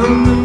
Hallelujah.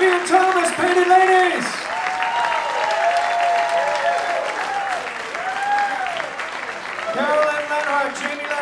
Ian Thomas, Painted Ladies. Carolyn Lenhart, Jamie